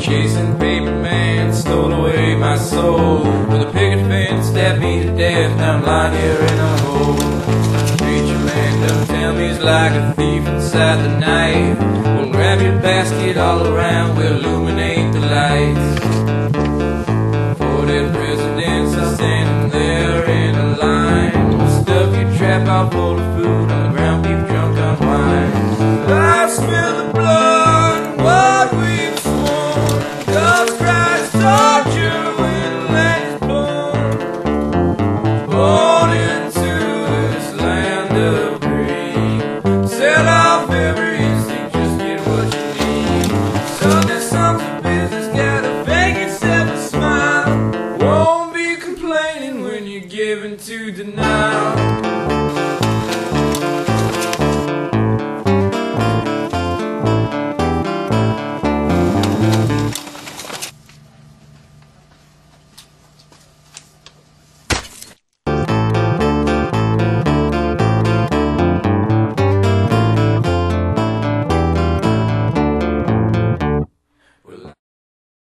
Chasing paper man, stole away my soul. With a picket fence, stabbed me to death, now I'm lying here in a hole. Preacher man done tell me he's like a thief inside the night. Well, grab your basket all around, we'll illuminate the lights. For dead presidents are standing there in a line. Stuff your trap out full given to denial.